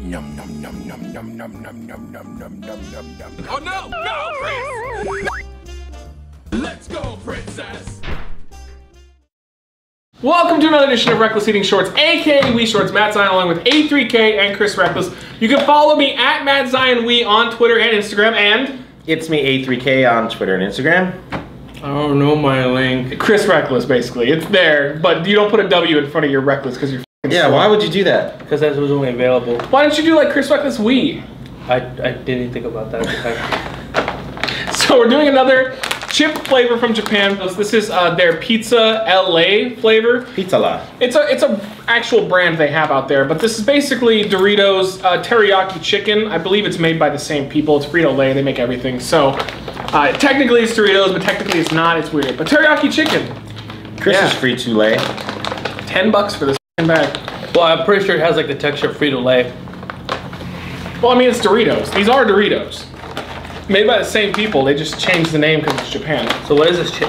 Num num num num num num num num num num num num num. Oh no! No, Chris! Let's go, princess! Welcome to another edition of Wreckless Eating Shorts, aka We Shorts. Matt Zion along with A3K and Chris Wreckless. You can follow me at Matt Zion We on Twitter and Instagram, and It's me, A3K, on Twitter and Instagram. I don't know my link. Chris Reckless, basically. It's there, but you don't put a W in front of your Reckless because you're. F***ing Yeah, slow. why would you do that? Because that was only available. Why don't you do like Chris Reckless We? I, I didn't think about that. So we're doing another chip flavor from Japan. This is uh, their Pizza LA flavor. Pizza La. It's a it's a actual brand they have out there, but this is basically Doritos uh, teriyaki chicken. I believe it's made by the same people. It's Frito Lay. They make everything. So uh, technically it's Doritos, but technically it's not. It's weird. But teriyaki chicken, Chris Yeah. is Frito Lay. ten bucks for this f***ing bag. well, I'm pretty sure it has like the texture of Frito Lay. Well, I mean it's Doritos. These are Doritos, made by the same people. They just changed the name because it's Japan. So what is this chip?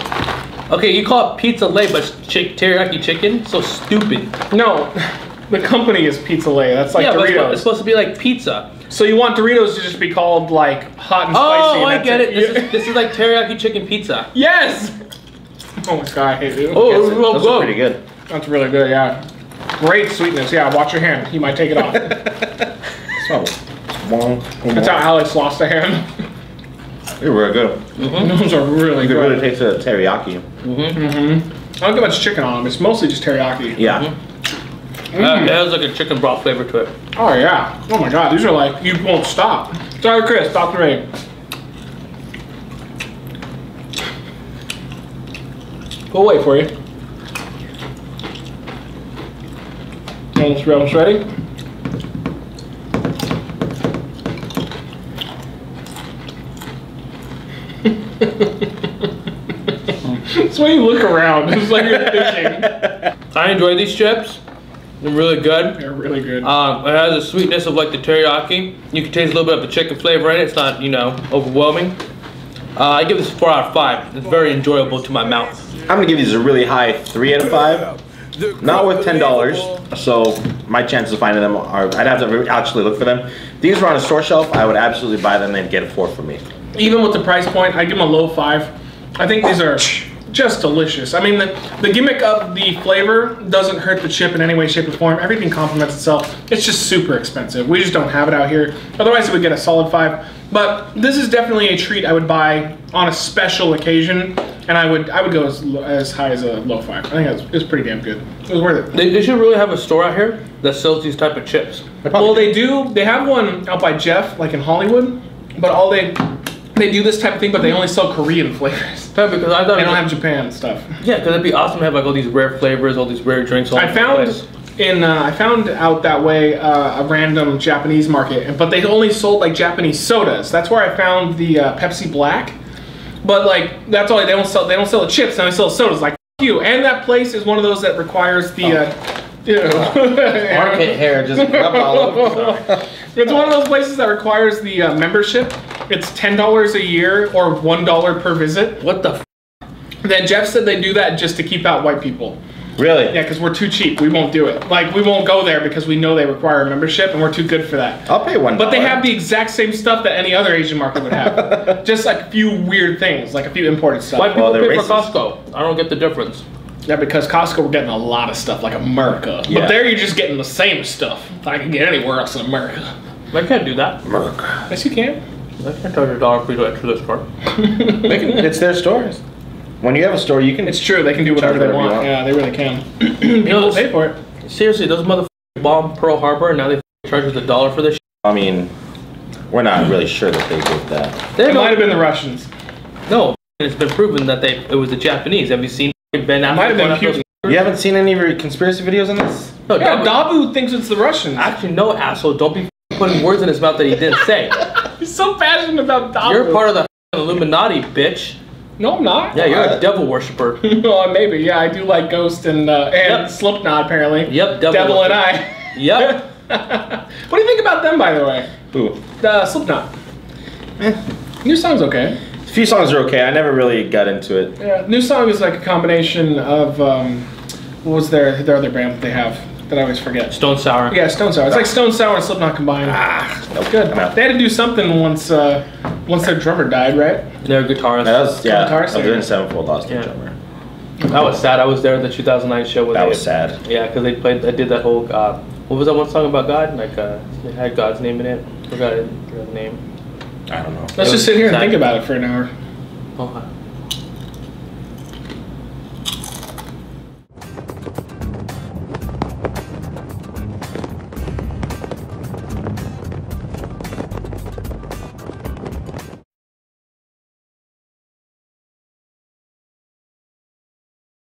Okay, you call it Pizza Lay, but it's chick teriyaki chicken? So stupid. No, the company is Pizza Lay. That's like yeah, but it's, it's supposed to be like pizza. so you want Doritos to just be called like hot and spicy? Oh, and I get it. This is, this is like teriyaki chicken pizza. Yes. Oh my god, I hate you. Oh, Yes, it's real those are good. pretty good. That's really good, yeah. Great sweetness, yeah. Watch your hand. He might take it off. So, one, That's how Alex lost a hand. They're really good. Mm-hmm. Those are really You can really good. taste the teriyaki. Mm-hmm. Mm-hmm. I don't get much chicken on them. It's mostly just teriyaki. Yeah. Uh, it has like a chicken broth flavor to it. Oh yeah. Oh my god, these are like you won't stop. Sorry, Chris. Stop the rain. We'll wait for you. Almost, almost ready? That's why you look around. It's like you're thinking. I enjoy these chips. They're really good. They're really good. Um, it has a sweetness of like the teriyaki. You can taste a little bit of the chicken flavor in it. It's not, you know, overwhelming. Uh, I give this a four out of five. It's very enjoyable to my mouth. I'm gonna give these a really high three out of five. Not with ten dollars, so my chances of finding them are I'd have to actually look for them. These were on a store shelf, I would absolutely buy them. They'd get a four from me. even with the price point, I give them a low five. I think these are just delicious. I mean, the, the gimmick of the flavor doesn't hurt the chip in any way, shape, or form. Everything complements itself. It's just super expensive. We just don't have it out here. Otherwise, it would get a solid five. But this is definitely a treat I would buy on a special occasion, and I would I would go as, as high as a low five. I think it was, it was pretty damn good. It was worth it. They, they should really have a store out here that sells these type of chips. Well, they do. They have one out by Jeff, like in Hollywood, but all they they do this type of thing, but they only sell Korean flavors. Yeah, because I thought They don't have Japan stuff. yeah, because it'd be awesome to have like all these rare flavors, all these rare drinks. All I found in uh, I found out that way uh, a random Japanese market, but they only sold like Japanese sodas. That's where I found the uh, Pepsi Black. But like that's all they don't sell. They don't sell the chips. They only sell sodas. Like f- you. And that place is one of those that requires the. Uh, you know, Armpit hair just rubbed all over. It's one of those places that requires the uh, membership. It's ten dollars a year or one dollar per visit. What the? F- Then Jeff said they do that just to keep out white people. Really? Yeah, because we're too cheap. We won't do it. Like we won't go there because we know they require a membership and we're too good for that. I'll pay one. But they have the exact same stuff that any other Asian market would have. just like a few weird things, like a few imported stuff. Why people they're pay for. Costco? I don't get the difference. Yeah, because Costco we're getting a lot of stuff like America. Yeah. But there you're just getting the same stuff I can get anywhere else in America. I can't do that. America. Yes, you can. I can't charge a dollar for you to enter this store. They can- it's their stores. When you have a store, you can. It's true. They can do whatever Charge they want. want. Yeah, they really can. You know, People pay for it. seriously, those motherfuckers bombed Pearl Harbor and now they charge us a dollar for this. Shit. I mean, we're not really sure that they did that. They It might have been the Russians. No, it's been proven that they it was the Japanese. Have you seen Ben Affleck? Might have been Putin. those- You haven't seen any of your conspiracy videos on this? No, Yeah, Dabu- Dabu thinks it's the Russians. Actually, no, asshole. Don't be putting words in his mouth that he didn't say. He's so passionate about Dabu. You're part of the Illuminati, bitch. No, I'm not. Yeah, you're a devil worshiper. well, maybe. Yeah, I do like Ghost and uh, and Yep. Slipknot apparently. Yep, devil, Devil and. I. Yep. what do you think about them, by the way? Ooh. The Slipknot. Eh. New song's okay. A few songs are okay. I never really got into it. Yeah, new song is like a combination of um, what was their their other band that they have? That I always forget. Stone Sour. Yeah, Stone Sour. It's like Stone Sour and Slipknot combined. Ah, nope. Good. I'm out. They had to do something once uh, once their drummer died, right? They're guitarist. That was yeah. Guitar I was singer. Avenged Sevenfold lost their Yeah. drummer. That was sad. I was there at the 2009 show. Where That they, was sad. Yeah, because they played. I did that whole. Uh, what was that one song about God? Like uh, it had God's name in it. Forgot it. The name. I don't know. Let's It just sit here and think about it for an hour. Oh,